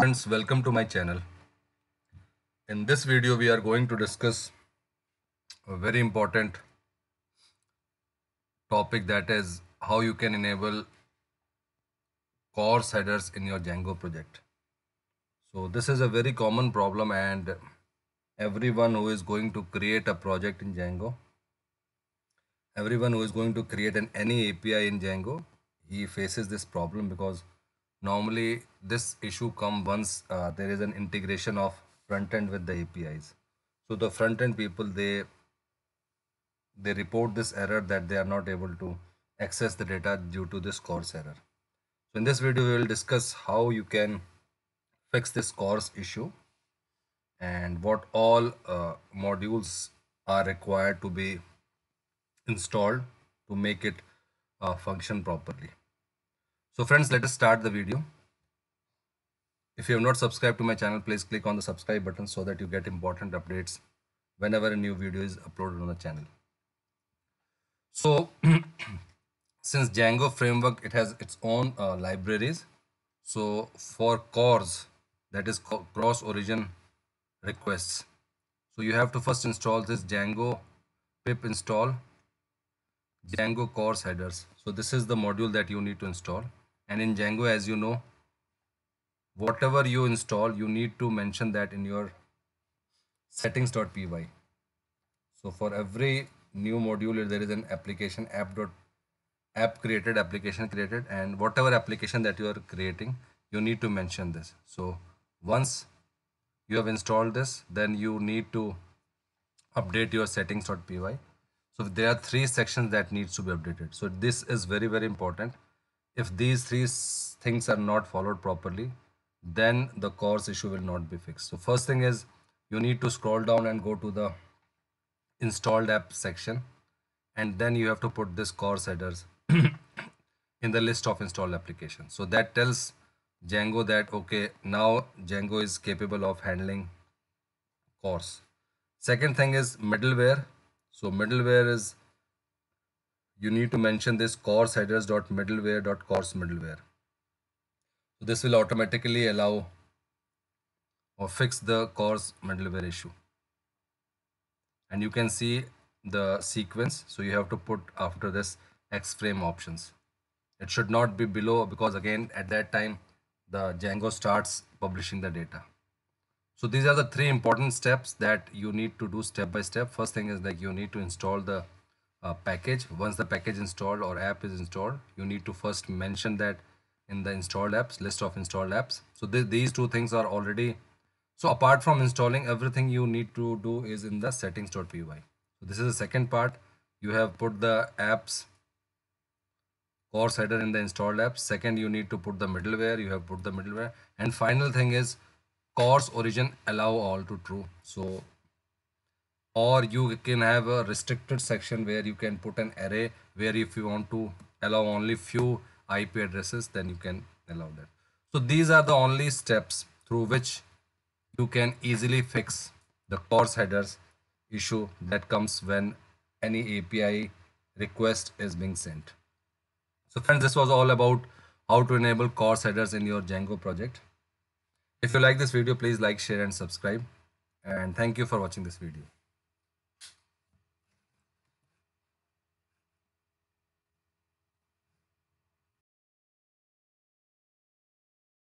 friends welcome to my channel. In this video we are going to discuss a very important topic that is how you can enable CORS headers in your Django project. So this is a very common problem and everyone who is going to create a project in Django everyone who is going to create an any API in Django he faces this problem because normally this issue come once uh, there is an integration of front end with the apis so the front end people they they report this error that they are not able to access the data due to this CORS error. So in this video we will discuss how you can fix this CORS issue and what all uh, modules are required to be installed to make it uh, function properly so friends, let us start the video. If you have not subscribed to my channel, please click on the subscribe button so that you get important updates whenever a new video is uploaded on the channel. So since Django framework, it has its own uh, libraries. So for CORS, that is cross origin requests. So you have to first install this Django pip install Django CORS headers. So this is the module that you need to install and in Django as you know whatever you install you need to mention that in your settings.py so for every new module there is an application app dot app created application created and whatever application that you are creating you need to mention this. So once you have installed this then you need to update your settings.py so there are three sections that needs to be updated. So this is very very important if these three things are not followed properly then the CORS issue will not be fixed. So first thing is you need to scroll down and go to the installed app section and then you have to put this CORS headers in the list of installed applications. So that tells Django that okay now Django is capable of handling CORS second thing is middleware. So middleware is you need to mention this course CORS headers.middleware.CORS middleware. So this will automatically allow or fix the CORS middleware issue. And you can see the sequence. So you have to put after this X-frame options. It should not be below because again at that time the Django starts publishing the data. So these are the three important steps that you need to do step by step. First thing is like you need to install the uh, package. Once the package installed or app is installed you need to first mention that in the installed apps list of installed apps. So th these two things are already so apart from installing everything you need to do is in the settings.py so this is the second part. You have put the apps CORS header in the installed apps. Second you need to put the middleware. You have put the middleware. And final thing is CORS origin allow all to true. So or you can have a restricted section where you can put an array where if you want to allow only few IP addresses then you can allow that. So these are the only steps through which you can easily fix the CORS headers issue that comes when any API request is being sent. So friends this was all about how to enable CORS headers in your Django project. If you like this video please like share and subscribe. And thank you for watching this video